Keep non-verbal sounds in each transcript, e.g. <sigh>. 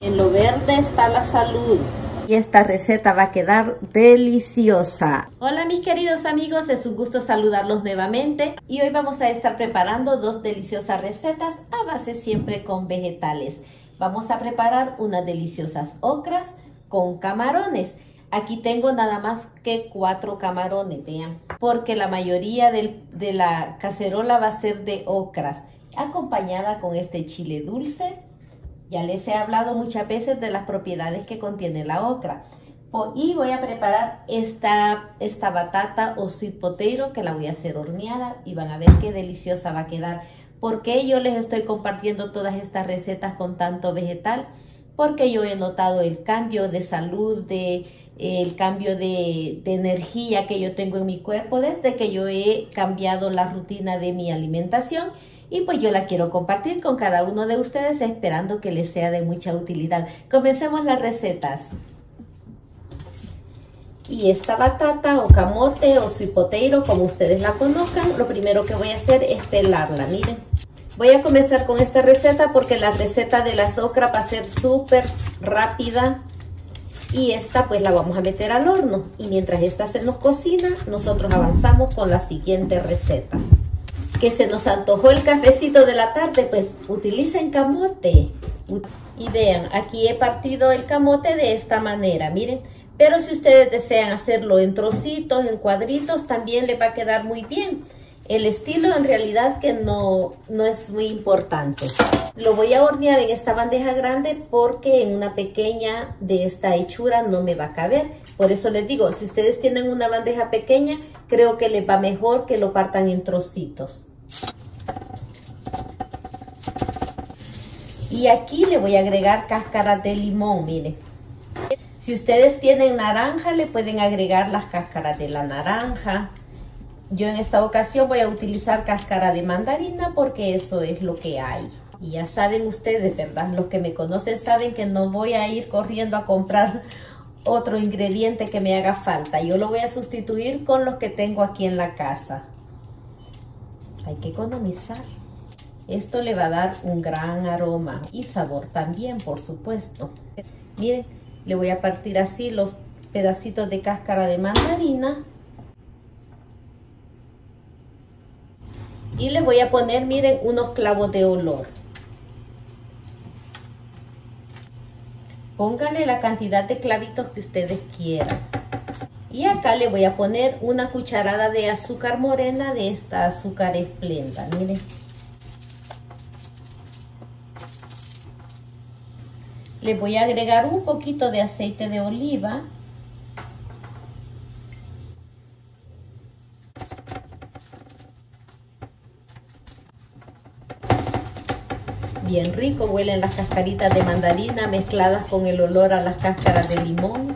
En lo verde está la salud. Y esta receta va a quedar deliciosa. Hola mis queridos amigos, es un gusto saludarlos nuevamente. Y hoy vamos a estar preparando dos deliciosas recetas a base siempre con vegetales. Vamos a preparar unas deliciosas ocras con camarones. Aquí tengo nada más que cuatro camarones, vean. Porque la mayoría de la cacerola va a ser de ocras. Acompañada con este chile dulce ya les he hablado muchas veces de las propiedades que contiene la ocra. Y voy a preparar esta, esta batata o sweet potato que la voy a hacer horneada y van a ver qué deliciosa va a quedar. ¿Por qué yo les estoy compartiendo todas estas recetas con tanto vegetal? Porque yo he notado el cambio de salud, de, el cambio de, de energía que yo tengo en mi cuerpo desde que yo he cambiado la rutina de mi alimentación y pues yo la quiero compartir con cada uno de ustedes esperando que les sea de mucha utilidad. Comencemos las recetas. Y esta batata o camote o cipoteiro, como ustedes la conozcan, lo primero que voy a hacer es pelarla, miren. Voy a comenzar con esta receta porque la receta de la ocra va a ser súper rápida. Y esta pues la vamos a meter al horno. Y mientras esta se nos cocina, nosotros avanzamos con la siguiente receta que se nos antojó el cafecito de la tarde, pues utilicen camote. Y vean, aquí he partido el camote de esta manera, miren. Pero si ustedes desean hacerlo en trocitos, en cuadritos, también le va a quedar muy bien. El estilo en realidad que no, no es muy importante. Lo voy a hornear en esta bandeja grande porque en una pequeña de esta hechura no me va a caber. Por eso les digo, si ustedes tienen una bandeja pequeña, creo que les va mejor que lo partan en trocitos. Y aquí le voy a agregar cáscaras de limón, miren. Si ustedes tienen naranja, le pueden agregar las cáscaras de la naranja. Yo en esta ocasión voy a utilizar cáscara de mandarina porque eso es lo que hay. Y ya saben ustedes, ¿verdad? Los que me conocen saben que no voy a ir corriendo a comprar <laughs> otro ingrediente que me haga falta. Yo lo voy a sustituir con los que tengo aquí en la casa. Hay que economizar. Esto le va a dar un gran aroma y sabor también, por supuesto. Miren, le voy a partir así los pedacitos de cáscara de mandarina. Y le voy a poner, miren, unos clavos de olor. Pónganle la cantidad de clavitos que ustedes quieran. Y acá le voy a poner una cucharada de azúcar morena de esta azúcar esplenda, miren. Le voy a agregar un poquito de aceite de oliva. Bien rico, huelen las cascaritas de mandarina mezcladas con el olor a las cáscaras de limón.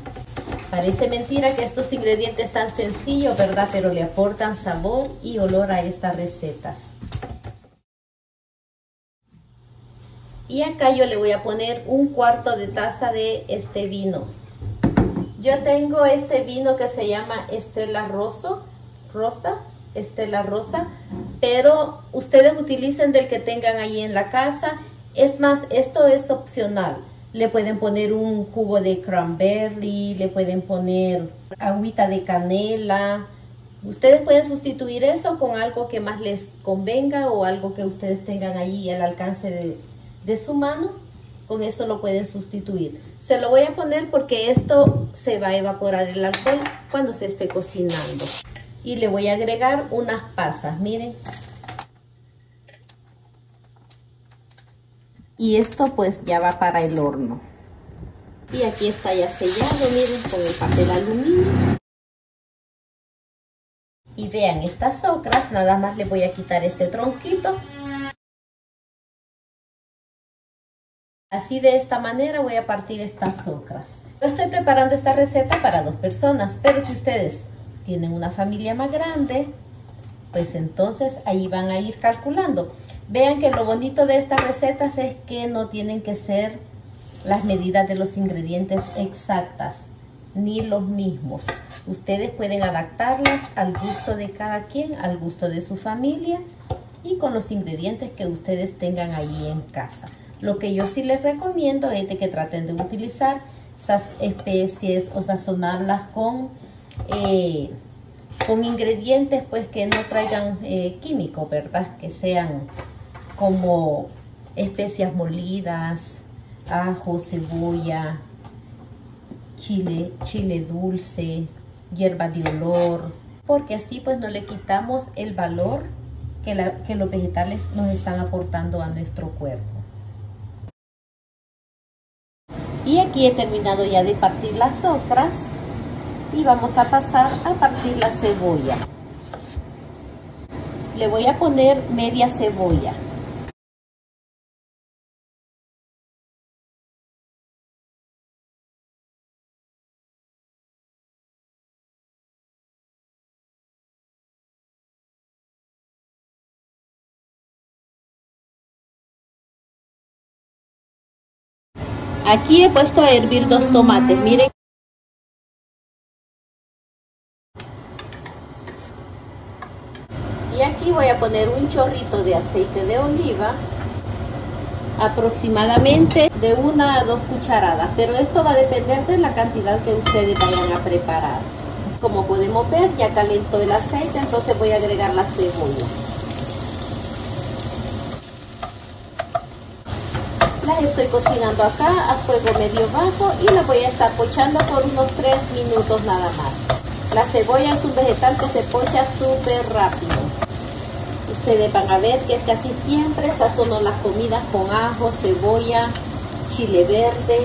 Parece mentira que estos ingredientes tan sencillos, ¿verdad? Pero le aportan sabor y olor a estas recetas. Y acá yo le voy a poner un cuarto de taza de este vino. Yo tengo este vino que se llama Estela Rosso, Rosa, Estela Rosa, pero ustedes utilicen del que tengan ahí en la casa. Es más, esto es opcional. Le pueden poner un jugo de cranberry, le pueden poner agüita de canela. Ustedes pueden sustituir eso con algo que más les convenga o algo que ustedes tengan ahí al alcance de, de su mano, con eso lo pueden sustituir. Se lo voy a poner porque esto se va a evaporar el alcohol cuando se esté cocinando. Y le voy a agregar unas pasas, miren. Y esto pues ya va para el horno. Y aquí está ya sellado, miren, con el papel aluminio. Y vean estas ocras, nada más le voy a quitar este tronquito Así de esta manera voy a partir estas ocras. Yo estoy preparando esta receta para dos personas, pero si ustedes tienen una familia más grande, pues entonces ahí van a ir calculando. Vean que lo bonito de estas recetas es que no tienen que ser las medidas de los ingredientes exactas, ni los mismos. Ustedes pueden adaptarlas al gusto de cada quien, al gusto de su familia y con los ingredientes que ustedes tengan ahí en casa. Lo que yo sí les recomiendo es que traten de utilizar esas especies o sazonarlas con, eh, con ingredientes pues que no traigan eh, químicos, ¿verdad? Que sean como especias molidas, ajo, cebolla, chile, chile dulce, hierba de olor, porque así pues no le quitamos el valor que, que los vegetales nos están aportando a nuestro cuerpo. Y aquí he terminado ya de partir las otras y vamos a pasar a partir la cebolla. Le voy a poner media cebolla. Aquí he puesto a hervir dos tomates, miren. Voy a poner un chorrito de aceite de oliva, aproximadamente de una a dos cucharadas, pero esto va a depender de la cantidad que ustedes vayan a preparar. Como podemos ver, ya calentó el aceite, entonces voy a agregar la cebolla. Las estoy cocinando acá a fuego medio bajo y las voy a estar pochando por unos 3 minutos nada más. La cebolla es un vegetal que se pocha súper rápido. Ustedes van a ver que casi siempre sazono las comidas con ajo, cebolla, chile verde.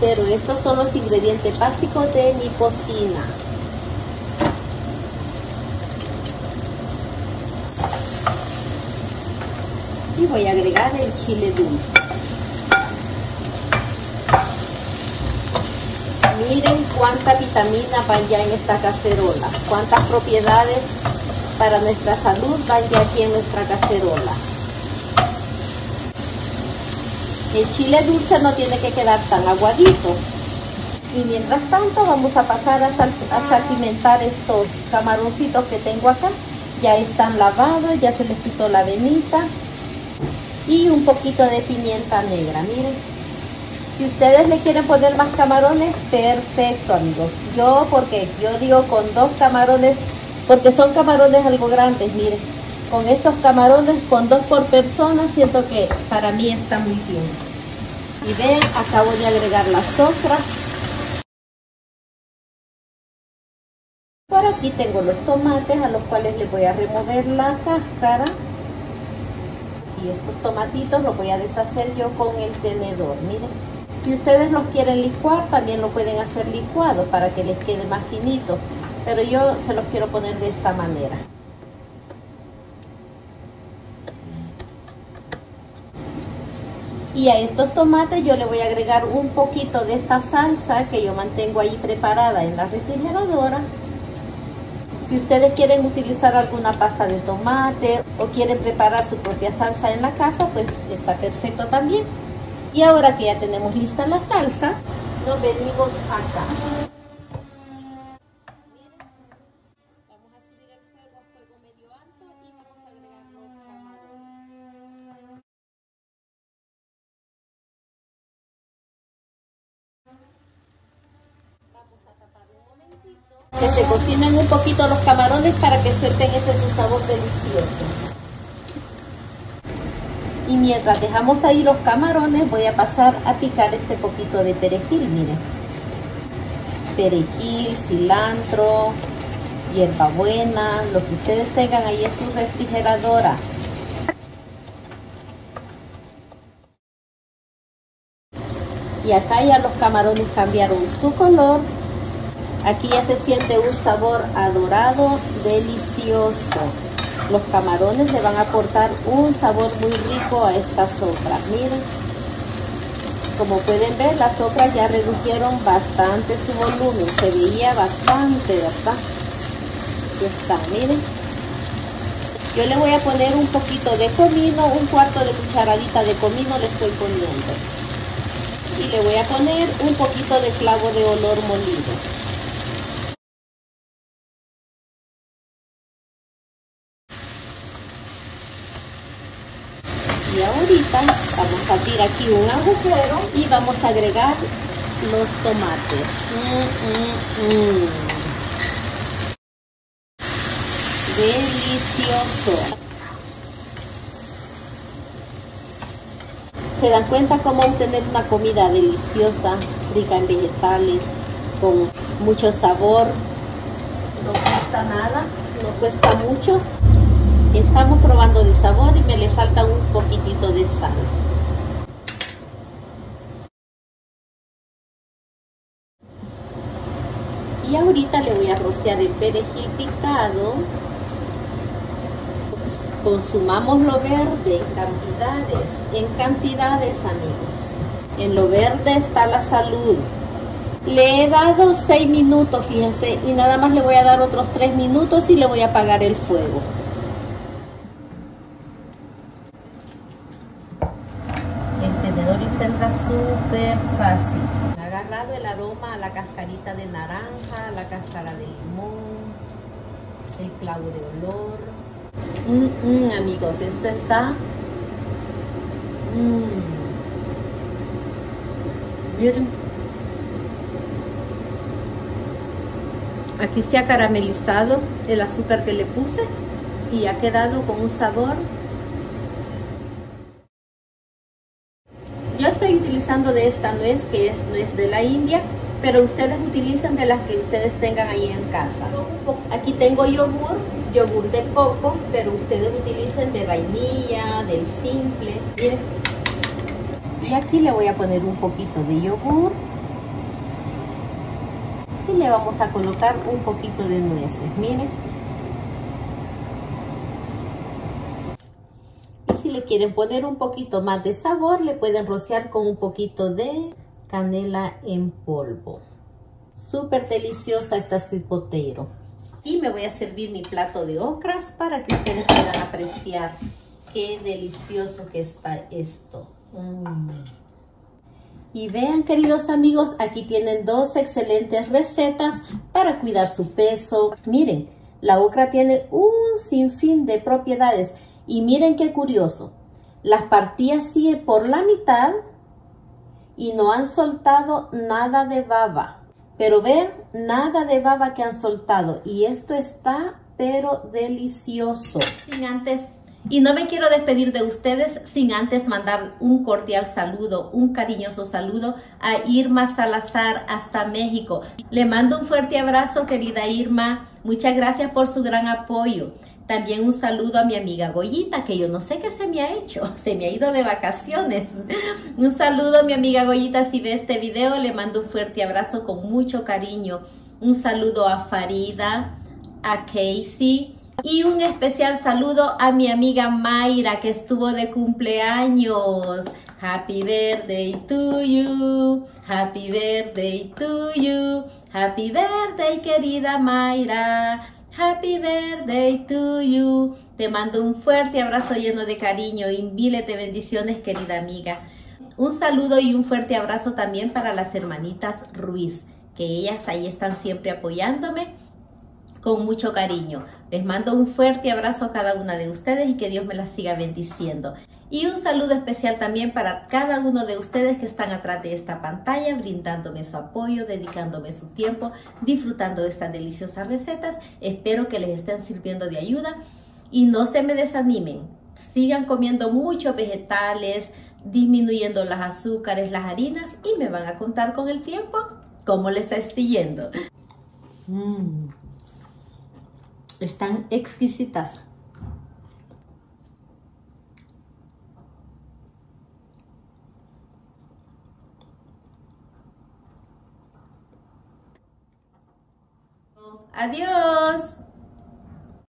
Pero estos son los ingredientes básicos de mi cocina. y voy a agregar el chile dulce. Miren cuánta vitamina van ya en esta cacerola, cuántas propiedades para nuestra salud van ya aquí en nuestra cacerola. El chile dulce no tiene que quedar tan aguadito. Y mientras tanto vamos a pasar a, a salpimentar estos camaroncitos que tengo acá. Ya están lavados, ya se les quitó la venita y un poquito de pimienta negra, miren. Si ustedes le quieren poner más camarones, perfecto amigos. Yo, porque yo digo con dos camarones, porque son camarones algo grandes, miren. Con estos camarones, con dos por persona, siento que para mí está muy bien. Y ven, acabo de agregar las otras. Por aquí tengo los tomates a los cuales les voy a remover la cáscara y estos tomatitos los voy a deshacer yo con el tenedor miren si ustedes los quieren licuar también lo pueden hacer licuado para que les quede más finito pero yo se los quiero poner de esta manera y a estos tomates yo le voy a agregar un poquito de esta salsa que yo mantengo ahí preparada en la refrigeradora si ustedes quieren utilizar alguna pasta de tomate o quieren preparar su propia salsa en la casa, pues está perfecto también. Y ahora que ya tenemos lista la salsa, nos venimos acá. Y mientras dejamos ahí los camarones, voy a pasar a picar este poquito de perejil, miren. Perejil, cilantro, hierbabuena, lo que ustedes tengan ahí en su refrigeradora. Y acá ya los camarones cambiaron su color Aquí ya se siente un sabor adorado, delicioso. Los camarones le van a aportar un sabor muy rico a esta sopa. Miren, como pueden ver, las otras ya redujeron bastante su volumen. Se veía bastante, ¿verdad? Ya está, miren. Yo le voy a poner un poquito de comino, un cuarto de cucharadita de comino le estoy poniendo. Y le voy a poner un poquito de clavo de olor molido. Ahorita vamos a abrir aquí un agujero y vamos a agregar los tomates. Mm, mm, mm. Delicioso. ¿Se dan cuenta cómo obtener una comida deliciosa, rica en vegetales, con mucho sabor? No cuesta nada, no cuesta mucho. Estamos probando de sabor y me le falta un poquitito de sal. Y ahorita le voy a rociar el perejil picado. Consumamos lo verde en cantidades, en cantidades amigos. En lo verde está la salud. Le he dado 6 minutos, fíjense, y nada más le voy a dar otros 3 minutos y le voy a apagar el fuego. entra súper fácil. Ha agarrado el aroma a la cascarita de naranja, la cáscara de limón, el clavo de olor. Mm, mm, está... Mm. Miren. Aquí se ha caramelizado el azúcar que le puse y ha quedado con un sabor Yo estoy utilizando de esta nuez que es nuez de la India, pero ustedes utilizan de las que ustedes tengan ahí en casa. Aquí tengo yogur, yogur de coco, pero ustedes utilicen de vainilla, del simple. Y aquí le voy a poner un poquito de yogur. Y le vamos a colocar un poquito de nueces, miren. si le quieren poner un poquito más de sabor, le pueden rociar con un poquito de canela en polvo. Súper deliciosa esta sweet Y me voy a servir mi plato de ocras para que ustedes puedan apreciar qué delicioso que está esto. Mm. Y vean, queridos amigos, aquí tienen dos excelentes recetas para cuidar su peso. Miren, la ocra tiene un sinfín de propiedades y miren qué curioso, las partí así por la mitad y no han soltado nada de baba. Pero ven, nada de baba que han soltado. Y esto está pero delicioso. Sin antes, y no me quiero despedir de ustedes sin antes mandar un cordial saludo, un cariñoso saludo a Irma Salazar hasta México. Le mando un fuerte abrazo, querida Irma. Muchas gracias por su gran apoyo. También un saludo a mi amiga Goyita, que yo no sé qué se me ha hecho, <laughs> se me ha ido de vacaciones. <laughs> Un saludo a mi amiga Goyita, si ve este video, le mando un fuerte abrazo con mucho cariño. Un saludo a Farida, a Casey y un especial saludo a mi amiga Mayra, que estuvo de cumpleaños. Happy birthday to you, happy birthday to you, happy birthday querida Mayra. Happy birthday to you. Te mando un fuerte abrazo lleno de cariño y bendiciones, querida amiga. Un saludo y un fuerte abrazo también para las hermanitas Ruiz, que ellas ahí están siempre apoyándome con mucho cariño. Les mando un fuerte abrazo a cada una de ustedes y que Dios me las siga bendiciendo. Y un saludo especial también para cada uno de ustedes que están atrás de esta pantalla, brindándome su apoyo, dedicándome su tiempo, disfrutando de estas deliciosas recetas. Espero que les estén sirviendo de ayuda y no se me desanimen. Sigan comiendo muchos vegetales, disminuyendo las azúcares, las harinas y me van a contar con el tiempo cómo les está yendo. Mm. Están exquisitas. Adiós.